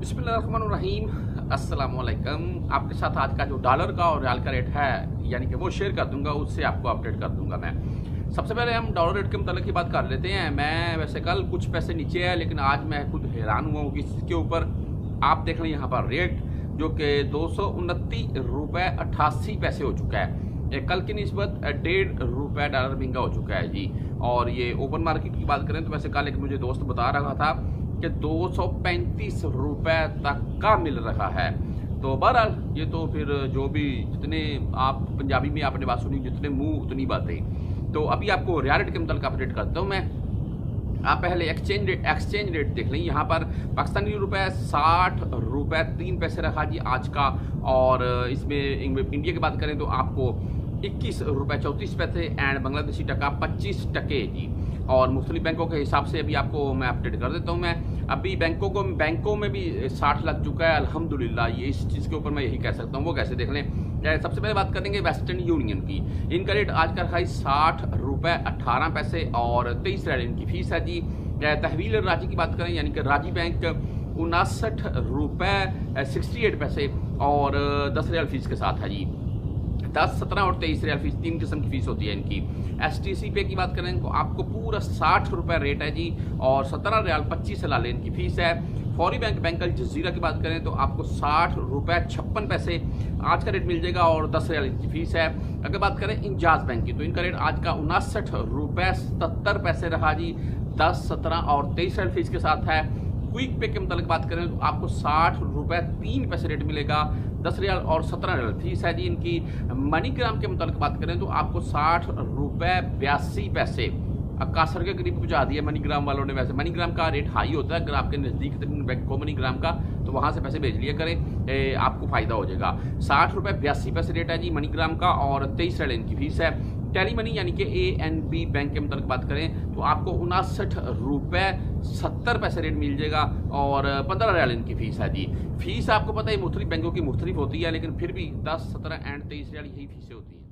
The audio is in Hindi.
अस्सलाम वालेकुम आपके साथ आज का जो डॉलर का और रियाल का रेट है, यानी कि वो शेयर कर दूँगा, उससे आपको अपडेट कर दूँगा मैं। सबसे पहले हम डॉलर रेट के मतलब की बात कर लेते हैं। मैं वैसे कल कुछ पैसे नीचे है लेकिन आज मैं खुद हैरान हुआ हूँ कि इसके ऊपर आप देख लें यहाँ पर रेट जो कि दो सौ उनतीस रुपये अट्ठासी पैसे हो चुका है। कल की नस्बत डेढ़ रुपये डॉलर महँगा हो चुका है जी। और ये ओपन मार्केट की बात करें तो वैसे कल एक मुझे दोस्त बता रहा था कि दो सौ पैंतीस रुपये तक का मिल रहा है। तो बहरहाल, ये तो फिर जो भी जितने आप पंजाबी में आपने बात सुनी, जितने मुँह, उतनी बातें। तो अभी आपको रियाल रेट के मतलब अपडेट करता हूँ मैं। आप पहले एक्सचेंज रेट एक्सचेंज रेट देख लें। यहाँ पर पाकिस्तानी रुपए साठ, रुपए तीन पैसे रखा जी आज का। और इसमें इंडिया की बात करें तो आपको इक्कीस रुपये चौंतीस पैसे एंड बांग्लादेशी टका पच्चीस टके जी। और मुख्तलिफ़ बैंकों के हिसाब से अभी आपको मैं अपडेट कर देता हूँ। मैं अभी बैंकों को, बैंकों में भी साठ लग चुका है, अल्हम्दुलिल्लाह। ये इस चीज़ के ऊपर मैं यही कह सकता हूँ, वो कैसे देख लें? सबसे पहले बात करेंगे वेस्टर्न यूनियन की। इनका रेट आज का रखा है साठ रुपये अट्ठारह पैसे और तेईस रेट इनकी फ़ीस है जी। तहवील राज़ी की बात करें, यानी कि राज़ी बैंक उनासठ रुपये सिक्सटी एट पैसे और दस रियाल फ़ीस के साथ है जी। दस, सत्रह और तेईस रियाल फ़ीस, तीन किस्म की फ़ीस होती है इनकी। एस टी सी पे की बात करें तो आपको पूरा साठ रुपये रेट है जी, और सत्रह रियाल पच्चीस लाल इनकी फ़ीस है। फौरी बैंक बैंक जजीरा की बात करें तो आपको साठ रुपये छप्पन पैसे आज का रेट मिल जाएगा, और दस रियाल इनकी फ़ीस है। अगर बात करें इंजाज बैंक की तो इनका रेट आज का उनासठ रुपये सत्तर पैसे रहा जी, दस, सत्रह और तेईस रियाल फ़ीस के साथ है। क्विक पे के मतलब बात करें तो आपको साठ रुपये तीन पैसे रेट मिलेगा दस रियाल और सत्रह रियाल। है जी इनकी मनीग्राम के मतलब बात करें तो आपको साठ रुपये बयासी पैसे। अक्कासर के करीब पहुँचा दिया मनीग्राम वालों ने वैसे। मनीग्राम का रेट हाई होता है अगर आपके नज़दीक बैंक को मनीग्राम का तो वहाँ से पैसे भेज लिया करें ए, आपको फ़ायदा हो जाएगा। साठ रुपये बयासी पैसे रेट है जी मनीग्राम का और तेईस रेट इनकी फ़ीस है। टेली मनी यानी कि ए एन बी बैंक के मतलब बात करें तो आपको उनासठ रुपये सत्तर पैसे रेट मिल जाएगा और पंद्रह रियाल इनकी फ़ीस है जी। फ़ीस आपको पता है, मुख्तलिफ़ बैंकों की मुख्तलिफ़ होती है, लेकिन फिर भी दस, सत्रह एंड तेईस रियाल यही फीसें होती हैं।